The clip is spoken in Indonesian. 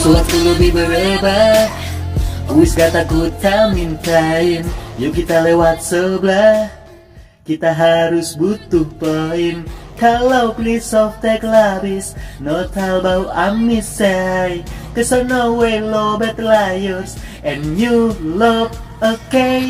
Sesuatu lebih berubah Wis kataku tak mintain. Yuk kita lewat sebelah. Kita harus butuh poin. Kalau please of take labis Notal bau amis say Cause I know we love better liars And you love okay?